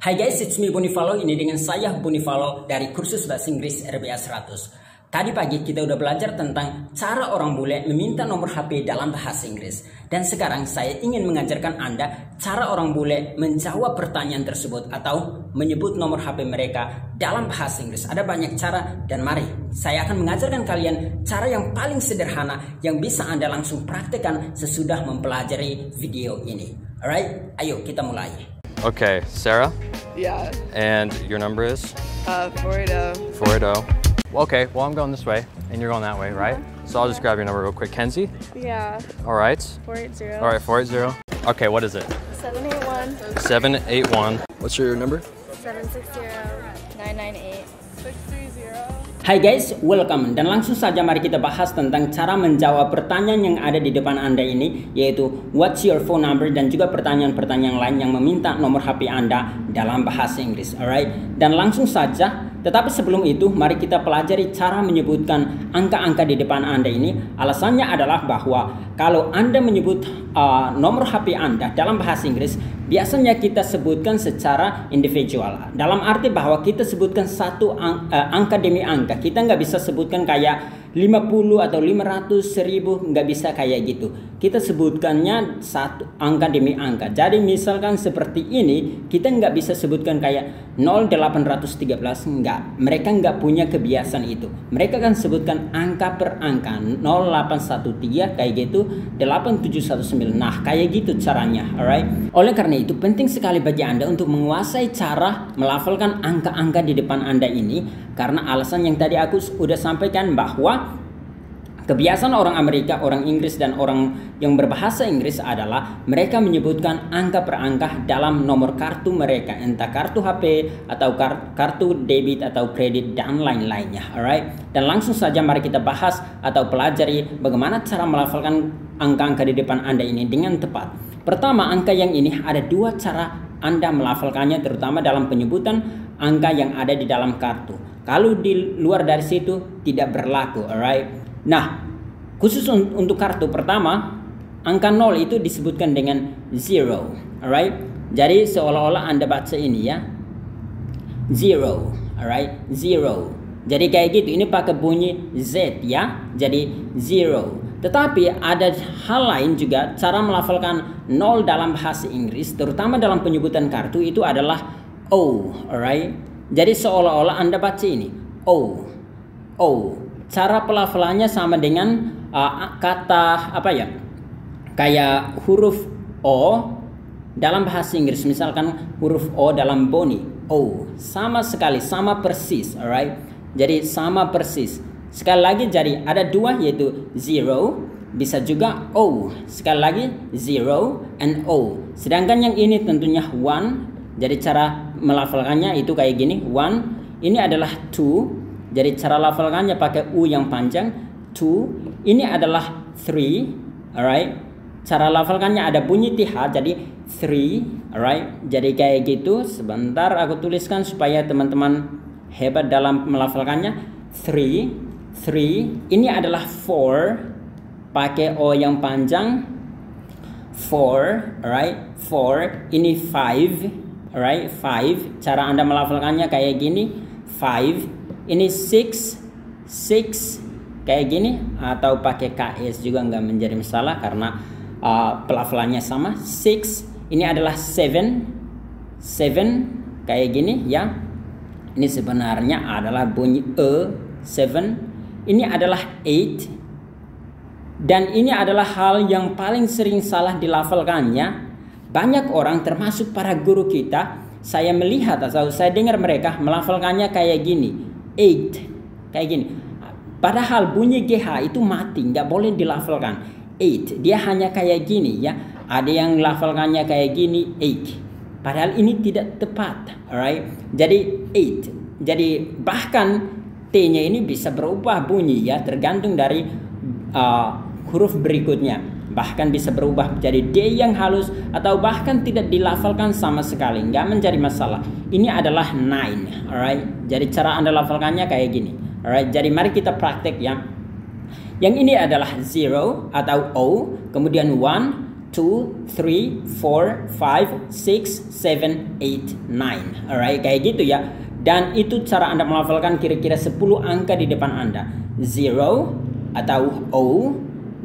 Hai guys, it's me Bonifalo. Ini dengan saya Bonifalo dari kursus bahasa Inggris RBA 100. Tadi pagi kita udah belajar tentang cara orang bule meminta nomor HP dalam bahasa Inggris. Dan sekarang saya ingin mengajarkan Anda cara orang bule menjawab pertanyaan tersebut atau menyebut nomor HP mereka dalam bahasa Inggris. Ada banyak cara dan mari saya akan mengajarkan kalian cara yang paling sederhana yang bisa Anda langsung praktekkan sesudah mempelajari video ini. Alright, ayo kita mulai. Okay, Sarah, Yeah. and your number is Uh, 480. 480. Well, okay, well, I'm going this way, and you're going that way, right? So I'll just grab your number real quick. Kenzie? Yeah. All right. 480. All right, 480. Okay, what is it? 781. 781. What's your number? 760. 998. 630. Hai guys, welcome dan langsung saja mari kita bahas tentang cara menjawab pertanyaan yang ada di depan Anda ini yaitu what's your phone number dan juga pertanyaan-pertanyaan lain yang meminta nomor HP Anda dalam bahasa Inggris. Alright. Dan langsung saja tetapi sebelum itu mari kita pelajari cara menyebutkan angka-angka di depan Anda ini. Alasannya adalah bahwa kalau Anda menyebut uh, nomor HP Anda dalam bahasa Inggris biasanya kita sebutkan secara individual. Dalam arti bahwa kita sebutkan satu uh, angka demi angka. Kita nggak bisa sebutkan kayak 50 atau 500, 1000 nggak bisa kayak gitu. Kita sebutkannya satu angka demi angka. Jadi misalkan seperti ini, kita nggak bisa sebutkan kayak 0813 nggak. Mereka nggak punya kebiasaan itu. Mereka kan sebutkan angka per angka 0813 kayak gitu, 8719. Nah, kayak gitu caranya, alright? Oleh karena itu penting sekali bagi Anda untuk menguasai cara melafalkan angka-angka di depan Anda ini karena alasan yang tadi aku sudah sampaikan bahwa Kebiasaan orang Amerika, orang Inggris, dan orang yang berbahasa Inggris adalah mereka menyebutkan angka per angka dalam nomor kartu mereka, entah kartu HP atau kar- kartu debit atau kredit dan lain-lainnya. Alright, dan langsung saja mari kita bahas atau pelajari bagaimana cara melafalkan angka-angka di depan Anda ini dengan tepat. Pertama, angka yang ini ada dua cara Anda melafalkannya, terutama dalam penyebutan angka yang ada di dalam kartu. Kalau di luar dari situ tidak berlaku, alright. Nah, khusus un- untuk kartu pertama, angka 0 itu disebutkan dengan zero, alright. Jadi seolah-olah Anda baca ini ya. Zero, alright. Zero. Jadi kayak gitu, ini pakai bunyi Z ya. Jadi zero. Tetapi ada hal lain juga cara melafalkan 0 dalam bahasa Inggris, terutama dalam penyebutan kartu itu adalah O, alright. Jadi seolah-olah Anda baca ini O, O. Cara pelafalannya sama dengan uh, kata apa ya? Kayak huruf O dalam bahasa Inggris. Misalkan huruf O dalam boni. O. Sama sekali sama persis alright? Jadi sama persis. Sekali lagi jadi ada dua yaitu zero bisa juga O. Sekali lagi zero and O. Sedangkan yang ini tentunya one. Jadi cara melafalkannya itu kayak gini. One ini adalah two jadi cara lafalkannya pakai u yang panjang two ini adalah three alright? Cara lafalkannya ada bunyi th jadi three alright? Jadi kayak gitu. Sebentar aku tuliskan supaya teman-teman hebat dalam melafalkannya. Three three. Ini adalah four pakai o yang panjang. Four alright? Four. Ini five alright? Five. Cara anda melafalkannya kayak gini. Five ini six six kayak gini atau pakai ks juga nggak menjadi masalah karena uh, pelafalannya sama six ini adalah seven seven kayak gini ya ini sebenarnya adalah bunyi e seven ini adalah eight dan ini adalah hal yang paling sering salah dilafalkannya. Banyak orang termasuk para guru kita, saya melihat atau saya dengar mereka melafalkannya kayak gini. Eight. Kayak gini. Padahal bunyi GH itu mati, nggak boleh dilafalkan. Eight. Dia hanya kayak gini ya. Ada yang lafalkannya kayak gini, eight. Padahal ini tidak tepat, alright? Jadi eight. Jadi bahkan T-nya ini bisa berubah bunyi ya, tergantung dari uh, huruf berikutnya bahkan bisa berubah menjadi D yang halus atau bahkan tidak dilafalkan sama sekali nggak menjadi masalah ini adalah nine alright jadi cara anda lafalkannya kayak gini alright jadi mari kita praktek ya yang ini adalah zero atau O kemudian one 2, 3, 4, 5, 6, 7, 8, 9. Alright, kayak gitu ya. Dan itu cara Anda melafalkan kira-kira 10 angka di depan Anda. 0 atau O,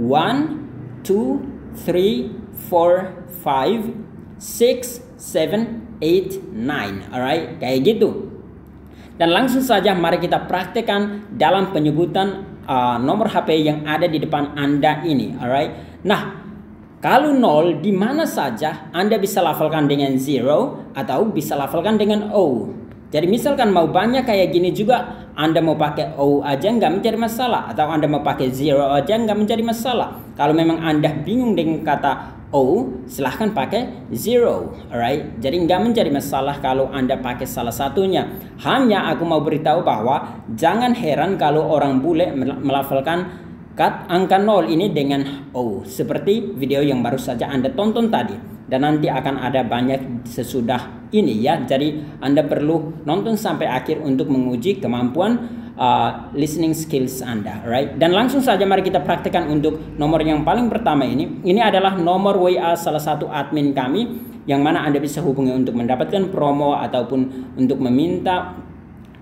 1, 2, 3, 4, 5, 6, 7, 8, 9. Alright, kayak gitu. Dan langsung saja mari kita praktekkan dalam penyebutan uh, nomor HP yang ada di depan Anda ini. Alright. Nah, kalau nol di mana saja Anda bisa lafalkan dengan zero atau bisa lafalkan dengan O. Jadi misalkan mau banyak kayak gini juga Anda mau pakai O aja nggak menjadi masalah atau Anda mau pakai zero aja nggak menjadi masalah. Kalau memang Anda bingung dengan kata O, silahkan pakai zero, alright? Jadi nggak menjadi masalah kalau Anda pakai salah satunya. Hanya aku mau beritahu bahwa jangan heran kalau orang bule melafalkan cut angka 0 ini dengan O seperti video yang baru saja Anda tonton tadi dan nanti akan ada banyak sesudah ini ya jadi Anda perlu nonton sampai akhir untuk menguji kemampuan uh, listening skills Anda right dan langsung saja mari kita praktekkan untuk nomor yang paling pertama ini ini adalah nomor WA salah satu admin kami yang mana Anda bisa hubungi untuk mendapatkan promo ataupun untuk meminta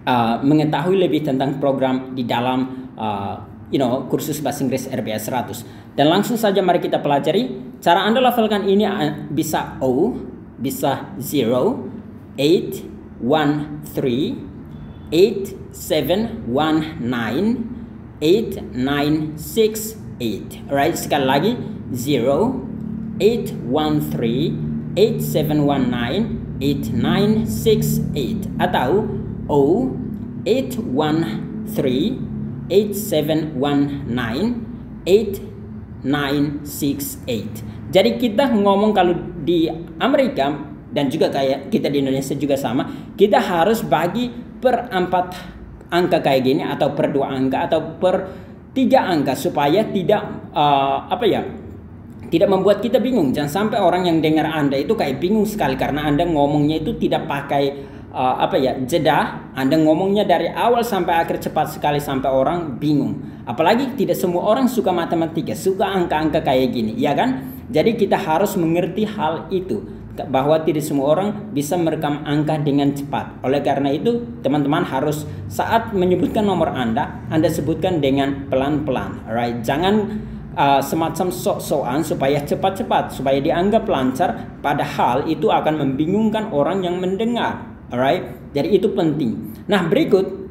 uh, mengetahui lebih tentang program di dalam uh, you know, kursus bahasa Inggris RBS 100. Dan langsung saja mari kita pelajari. Cara Anda lafalkan ini uh, bisa O, bisa 0, 8, 1, 3, 8, 7, 1, 9, 8, 9, 6, 8. Alright, sekali lagi 0, 8, 1, 3, 8, 7, 1, 9, 8, 9, 6, 8. Atau O, 8, 1, 3, 87198968. Jadi kita ngomong kalau di Amerika dan juga kayak kita di Indonesia juga sama, kita harus bagi per empat angka kayak gini atau per dua angka atau per tiga angka supaya tidak uh, apa ya tidak membuat kita bingung. Jangan sampai orang yang dengar Anda itu kayak bingung sekali karena Anda ngomongnya itu tidak pakai uh, apa ya jeda. Anda ngomongnya dari awal sampai akhir cepat sekali sampai orang bingung. Apalagi tidak semua orang suka matematika suka angka-angka kayak gini ya kan jadi kita harus mengerti hal itu bahwa tidak semua orang bisa merekam angka dengan cepat. Oleh karena itu, teman-teman harus saat menyebutkan nomor Anda, Anda sebutkan dengan pelan-pelan. Alright, jangan uh, semacam sok-sokan supaya cepat-cepat, supaya dianggap lancar, padahal itu akan membingungkan orang yang mendengar. Alright, jadi itu penting. Nah berikut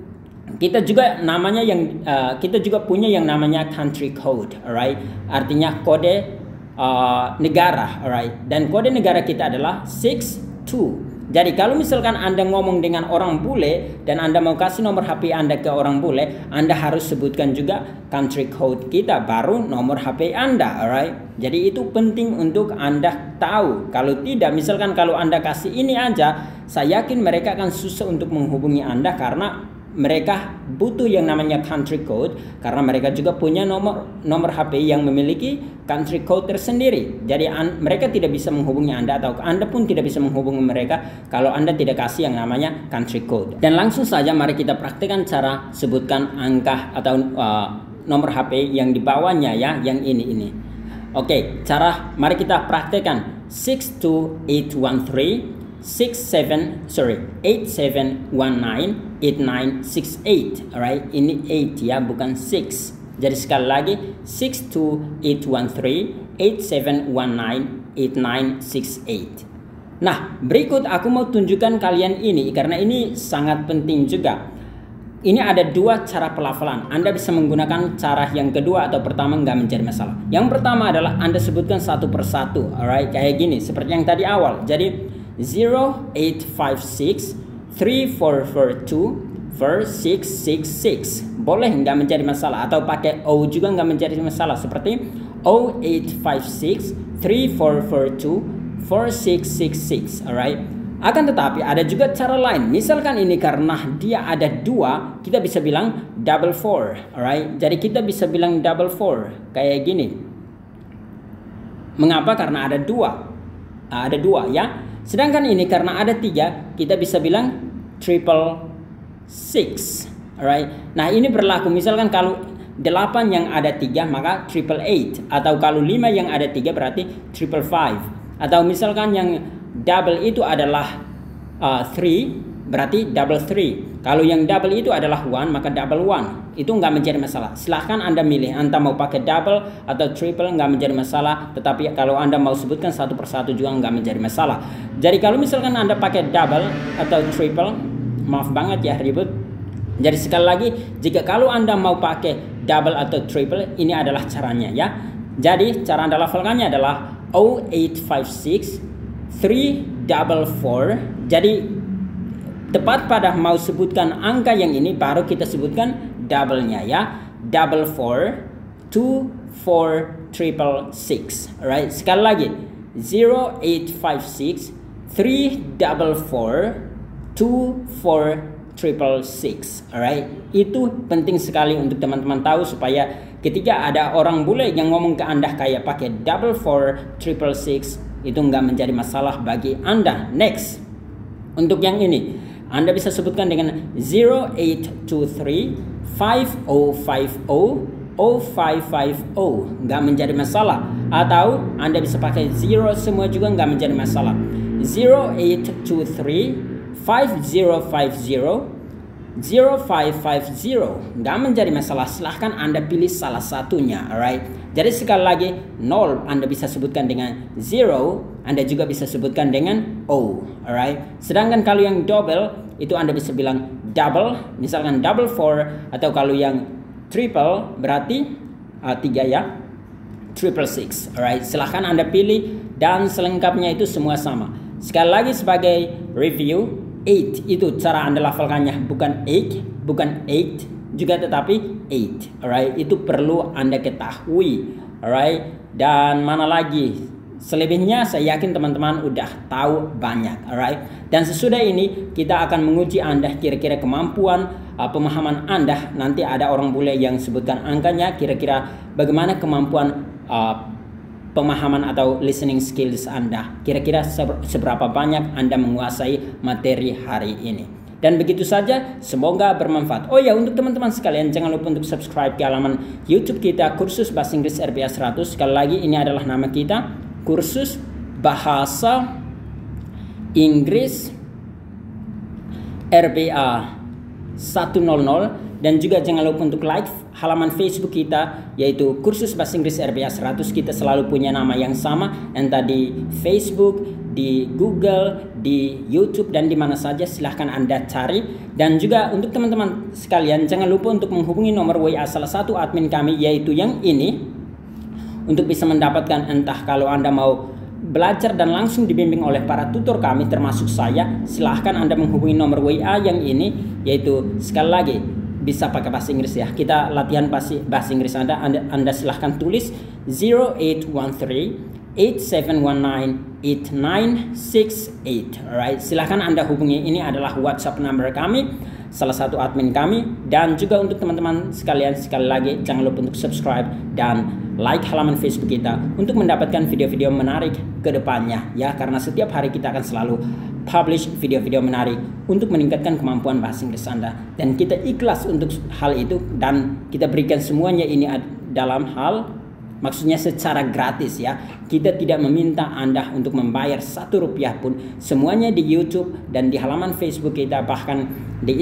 kita juga namanya yang uh, kita juga punya yang namanya country code, alright. Artinya kode uh, negara, alright. Dan kode negara kita adalah 62. Jadi kalau misalkan Anda ngomong dengan orang bule dan Anda mau kasih nomor HP Anda ke orang bule, Anda harus sebutkan juga country code kita baru nomor HP Anda, alright? Jadi itu penting untuk Anda tahu. Kalau tidak, misalkan kalau Anda kasih ini aja, saya yakin mereka akan susah untuk menghubungi Anda karena mereka butuh yang namanya country code karena mereka juga punya nomor nomor HP yang memiliki country code tersendiri. Jadi an, mereka tidak bisa menghubungi Anda atau Anda pun tidak bisa menghubungi mereka kalau Anda tidak kasih yang namanya country code. Dan langsung saja mari kita praktekkan cara sebutkan angka atau uh, nomor HP yang dibawanya ya, yang ini ini. Oke, cara mari kita praktekkan 62813 67 sorry 8719 8968 alright ini 8 ya bukan 6 jadi sekali lagi 62813 8719 8968 nah berikut aku mau tunjukkan kalian ini karena ini sangat penting juga ini ada dua cara pelafalan. Anda bisa menggunakan cara yang kedua atau pertama nggak menjadi masalah. Yang pertama adalah Anda sebutkan satu persatu, alright, kayak gini, seperti yang tadi awal. Jadi 0856 3442 4666 boleh nggak menjadi masalah? Atau pakai O juga nggak menjadi masalah? Seperti 0856 3442 4666 alright. Akan tetapi ada juga cara lain. Misalkan ini karena dia ada dua kita bisa bilang double four. Alright. Jadi kita bisa bilang double four. Kayak gini. Mengapa? Karena ada dua. Ada dua ya Sedangkan ini karena ada tiga, kita bisa bilang triple six. Alright. Nah ini berlaku misalkan kalau 8 yang ada 3 maka triple eight atau kalau 5 yang ada 3 berarti triple five atau misalkan yang double itu adalah uh, 3 berarti double three. Kalau yang double itu adalah one maka double one. Itu nggak menjadi masalah. Silahkan anda milih. Anda mau pakai double atau triple nggak menjadi masalah. Tetapi kalau anda mau sebutkan satu persatu juga nggak menjadi masalah. Jadi kalau misalkan anda pakai double atau triple maaf banget ya ribut. Jadi sekali lagi, jika kalau Anda mau pakai double atau triple, ini adalah caranya ya. Jadi cara Anda lafalkannya adalah 0856 344. Jadi tepat pada mau sebutkan angka yang ini baru kita sebutkan double-nya ya. Double four, two, four, triple six. Alright, sekali lagi 0856 3 double four, two, four, triple six, alright? Itu penting sekali untuk teman-teman tahu supaya ketika ada orang bule yang ngomong ke anda kayak pakai double four, triple six, itu nggak menjadi masalah bagi anda. Next, untuk yang ini, anda bisa sebutkan dengan 0823 5050 0550 nggak menjadi masalah. Atau anda bisa pakai zero semua juga nggak menjadi masalah. 0823 5050 0550 nggak menjadi masalah. Silahkan anda pilih salah satunya alright jadi sekali lagi 0 anda bisa sebutkan dengan 0 anda juga bisa sebutkan dengan O alright? Sedangkan kalau yang double itu anda bisa bilang double misalkan double four atau kalau yang triple berarti uh, tiga ya triple six alright? Silahkan anda pilih dan selengkapnya itu semua sama. Sekali lagi sebagai review 8 itu cara Anda lafalkannya bukan 8, bukan 8 juga tetapi 8. Alright, itu perlu Anda ketahui. Alright, dan mana lagi? Selebihnya saya yakin teman-teman udah tahu banyak, alright. Dan sesudah ini kita akan menguji Anda kira-kira kemampuan uh, pemahaman Anda. Nanti ada orang bule yang sebutkan angkanya, kira-kira bagaimana kemampuan uh, pemahaman atau listening skills Anda. Kira-kira seberapa banyak Anda menguasai materi hari ini. Dan begitu saja, semoga bermanfaat. Oh ya, untuk teman-teman sekalian, jangan lupa untuk subscribe ke halaman YouTube kita, Kursus Bahasa Inggris RPA 100. Sekali lagi, ini adalah nama kita, Kursus Bahasa Inggris RPA 100 dan juga jangan lupa untuk like halaman Facebook kita yaitu kursus bahasa Inggris RPA 100 kita selalu punya nama yang sama entah di Facebook, di Google, di YouTube dan di mana saja silahkan Anda cari. Dan juga untuk teman-teman sekalian jangan lupa untuk menghubungi nomor WA salah satu admin kami yaitu yang ini. Untuk bisa mendapatkan entah kalau Anda mau belajar dan langsung dibimbing oleh para tutor kami termasuk saya silahkan Anda menghubungi nomor WA yang ini yaitu sekali lagi bisa pakai bahasa Inggris ya. Kita latihan bahasa, Inggris Anda, Anda, Anda silahkan tulis 0813 8719 8968. Alright, silahkan Anda hubungi. Ini adalah WhatsApp number kami, salah satu admin kami, dan juga untuk teman-teman sekalian sekali lagi jangan lupa untuk subscribe dan like halaman Facebook kita untuk mendapatkan video-video menarik ke depannya ya karena setiap hari kita akan selalu publish video-video menarik untuk meningkatkan kemampuan bahasa Inggris Anda dan kita ikhlas untuk hal itu dan kita berikan semuanya ini dalam hal Maksudnya secara gratis ya. Kita tidak meminta Anda untuk membayar satu rupiah pun. Semuanya di YouTube dan di halaman Facebook kita bahkan di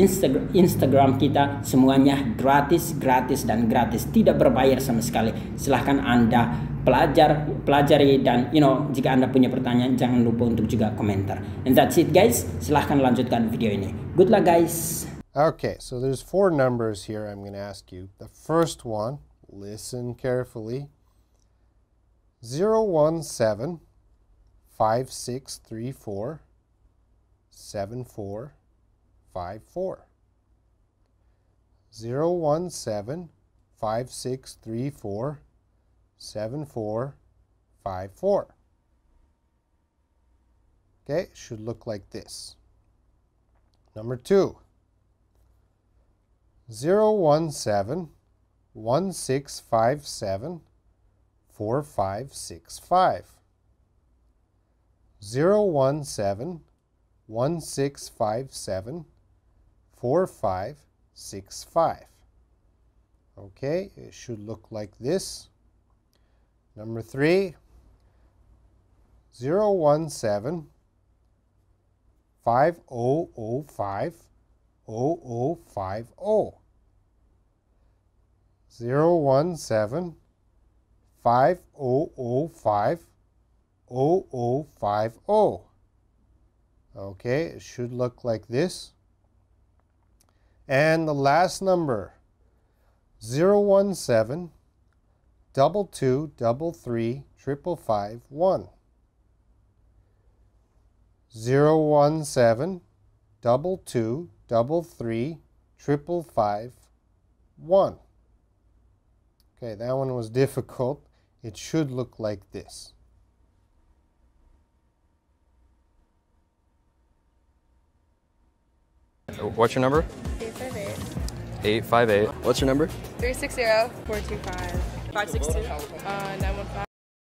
Instagram kita semuanya gratis, gratis dan gratis. Tidak berbayar sama sekali. Silahkan Anda pelajar pelajari dan you know jika Anda punya pertanyaan jangan lupa untuk juga komentar. And that's it guys. Silahkan lanjutkan video ini. Good luck guys. Okay, so there's four numbers here I'm going to ask you. The first one, listen carefully. 017 5634 7454. 017 5634 7454. Okay, should look like this. Number two, 017 1657 4565. 017 1657 4565. Okay, it should look like this. Number three, 017 5005 0050. 017 5005 0050. Okay, it should look like this. And the last number 017 double two double three triple five one. 017 double two double three triple five one. Okay, that one was difficult. It should look like this. What's your number? 858. 858. What's your number? 360. 425. 562. Uh, 915.